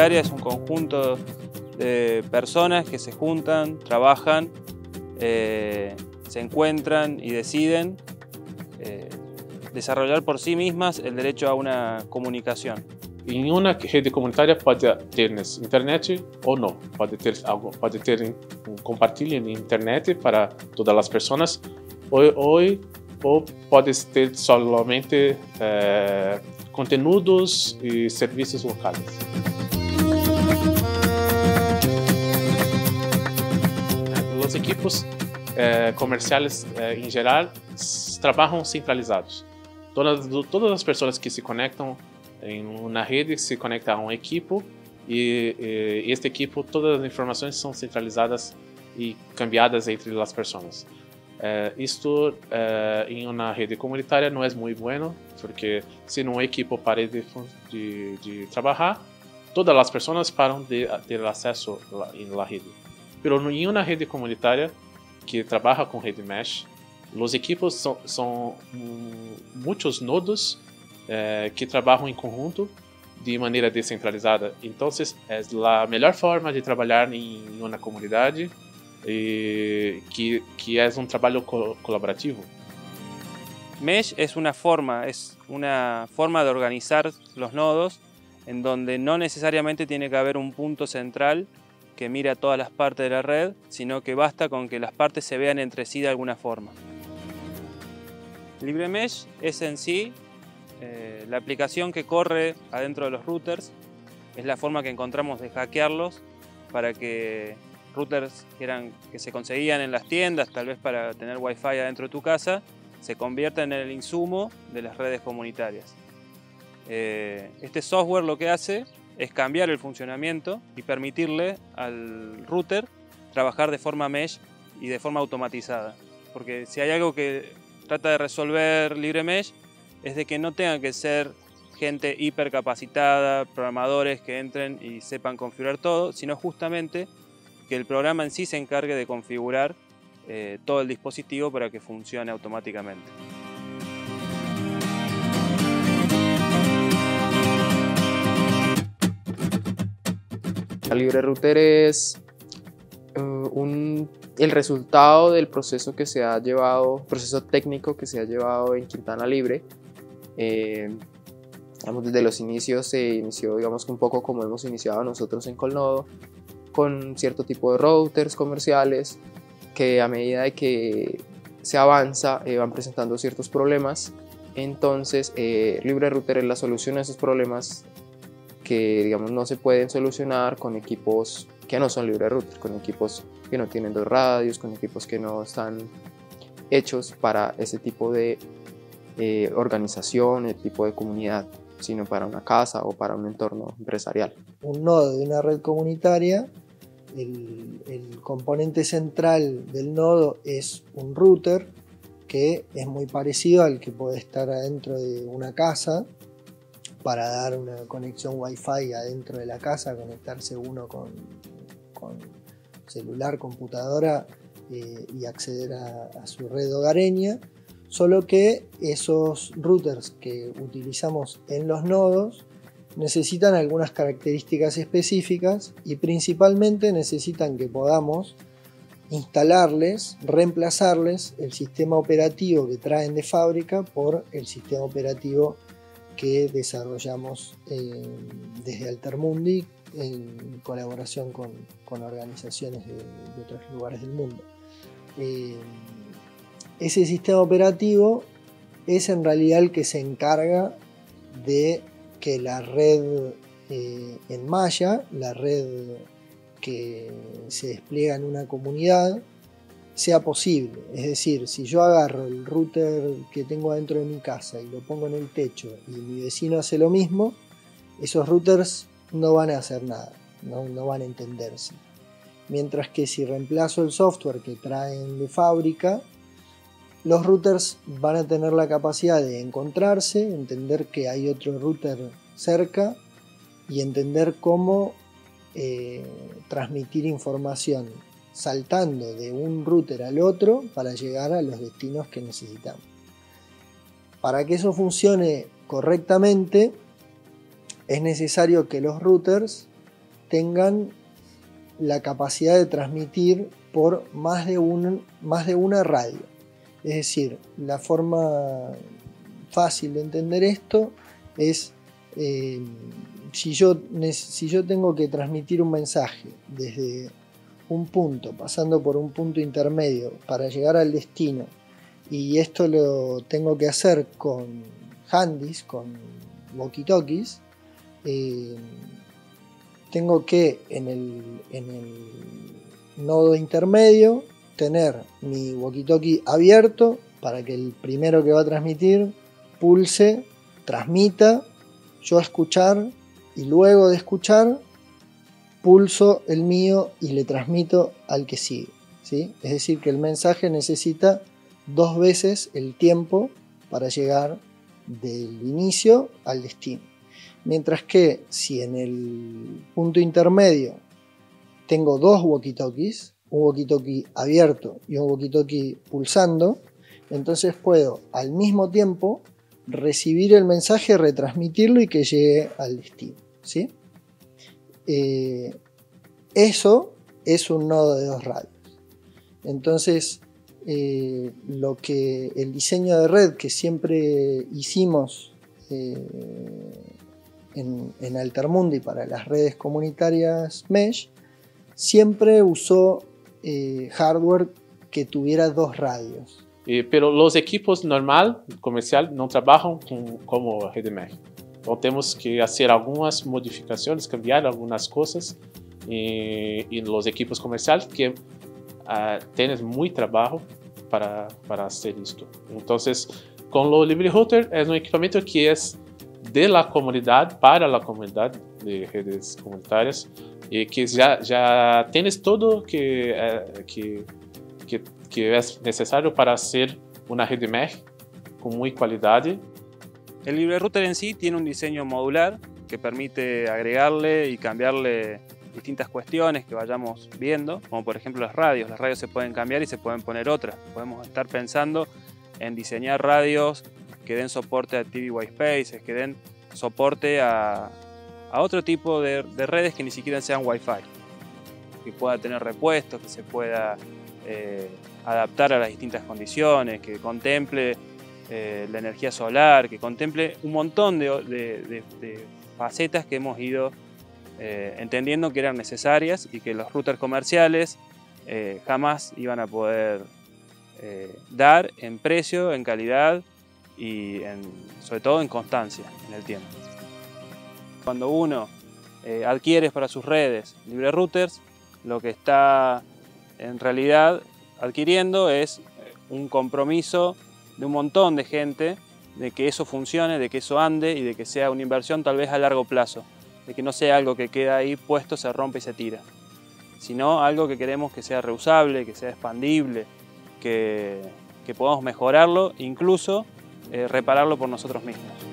comunitaria es un conjunto de personas que se juntan, trabajan, eh, se encuentran y deciden eh, desarrollar por sí mismas el derecho a una comunicación. Em uma rede comunitária pode ter internet ou não, pode ter algo, pode ter internet para todas as pessoas ou, ou, ou pode ter somente eh, conteúdos. Equipos eh, comerciais eh, em geral trabalham centralizados. Todas, todas as pessoas que se conectam em uma rede se conecta a um equipo e, e este equipo todas as informações são centralizadas e cambiadas entre as pessoas. Uh, isto em uma rede comunitária não é muito bueno, porque se um equipo pare de, de, de trabalhar, todas as pessoas param de ter acesso na rede. Pero em uma rede comunitária que trabalha com rede mesh, os equipos são, muitos nodos eh, que trabalham em conjunto de maneira descentralizada. Então, é a melhor forma de trabalhar em uma comunidade que, que é um trabalho co colaborativo. Mesh es una forma, es una forma de organizar los nodos en donde no necesariamente tiene que haber un punto central que mire a todas las partes de la red, sino que basta con que las partes se vean entre sí de alguna forma. LibreMesh es en sí eh, la aplicación que corre adentro de los routers, es la forma que encontramos de hackearlos para que routers que, eran, que se conseguían en las tiendas, tal vez para tener wifi adentro de tu casa, se conviertan en el insumo de las redes comunitarias. Eh, este software lo que hace es cambiar el funcionamiento y permitirle al router trabajar de forma mesh y de forma automatizada. Porque si hay algo que trata de resolver LibreMesh es de que no tenga que ser gente hipercapacitada, programadores que entren y sepan configurar todo, sino justamente que el programa en sí se encargue de configurar eh, todo el dispositivo para que funcione automáticamente. La LibreRouter es un el resultado del proceso que se ha llevado, proceso técnico que se ha llevado en Quintana Libre. Eh, desde los inicios se inició, digamos, un poco como hemos iniciado nosotros en Colnodo, con cierto tipo de routers comerciales que a medida de que se avanza eh, van presentando ciertos problemas. Entonces, eh, LibreRouter es la solución a esos problemas que, digamos, no se pueden solucionar con equipos que no son LibreRouter, con equipos que no tienen dos radios, con equipos que no están hechos para ese tipo de eh, organización, el tipo de comunidad, sino para una casa o para un entorno empresarial. Un nodo de una red comunitaria, el, el componente central del nodo es un router que es muy parecido al que puede estar adentro de una casa para dar una conexión wifi adentro de la casa, conectarse uno con, celular, computadora eh, y acceder a, su red hogareña, solo que esos routers que utilizamos en los nodos necesitan algunas características específicas y principalmente necesitan que podamos instalarles, reemplazarles el sistema operativo que traen de fábrica por el sistema operativo que desarrollamos eh, desde Altermundi en colaboración con, organizaciones de, otros lugares del mundo. Eh, ese sistema operativo es en realidad el que se encarga de que la red eh, en malla, la red que se despliega en una comunidad, sea posible. Es decir, si yo agarro el router que tengo dentro de mi casa y lo pongo en el techo y mi vecino hace lo mismo, esos routers no van a hacer nada, no, van a entenderse. Mientras que si reemplazo el software que traen de fábrica, los routers van a tener la capacidad de encontrarse, entender que hay otro router cerca y entender cómo eh, transmitir información saltando de un router al otro para llegar a los destinos que necesitamos. Para que eso funcione correctamente, es necesario que los routers tengan la capacidad de transmitir por más de, más de una radio. Es decir, la forma fácil de entender esto es eh, si, yo, si yo tengo que transmitir un mensaje desde un punto, pasando por un punto intermedio para llegar al destino, y esto lo tengo que hacer con handys, con walkie-talkies, eh, tengo que en el, en el nodo intermedio tener mi walkie-talkie abierto para que el primero que va a transmitir pulse, transmita, yo escuchar y luego de escuchar pulso el mío y le transmito al que sigue. ¿sí? Es decir, que el mensaje necesita dos veces el tiempo para llegar del inicio al destino. Mientras que si en el punto intermedio tengo dos walkie-talkies, un walkie-talkie abierto y un walkie-talkie pulsando, entonces puedo al mismo tiempo recibir el mensaje, retransmitirlo y que llegue al destino. ¿sí? Eh, eso es un nodo de dos radios. Entonces, eh, lo que el diseño de red que siempre hicimos eh, en, en, Altermundi para las redes comunitarias Mesh, siempre usó hardware que tuviera dos radios. pero los equipos normal, comercial, no trabajan como rede Mesh. Então temos que fazer algumas modificações, cambiar algumas coisas e, e nos equipos comerciais que uh, têm muito trabalho para para fazer isto. Então, com o LibreRouter é um equipamento que é de la comunidade para a comunidade de redes comunitárias e que já já tens todo que uh, que que que é necessário para ser uma rede mesh com muita qualidade El LibreRouter en sí tiene un diseño modular que permite agregarle y cambiarle distintas cuestiones que vayamos viendo, como por ejemplo las radios. Las radios se pueden cambiar y se pueden poner otras. Podemos estar pensando en diseñar radios que den soporte a TV White Spaces, que den soporte a, otro tipo de, redes que ni siquiera sean Wi-Fi, que pueda tener repuestos, que se pueda eh, adaptar a las distintas condiciones, que contemple eh, la energía solar, que contemple un montón de, facetas que hemos ido eh, entendiendo que eran necesarias y que los routers comerciales eh, jamás iban a poder dar en precio, en calidad y sobre todo en constancia en el tiempo. Cuando uno adquiere para sus redes libre routers, lo que está en realidad adquiriendo es un compromiso de un montón de gente de que eso funcione, de que eso ande y de que sea una inversión tal vez a largo plazo, de que no sea algo que queda ahí puesto, se rompe y se tira, sino algo que queremos que sea reusable, que sea expandible, que, podamos mejorarlo, incluso eh, repararlo por nosotros mismos.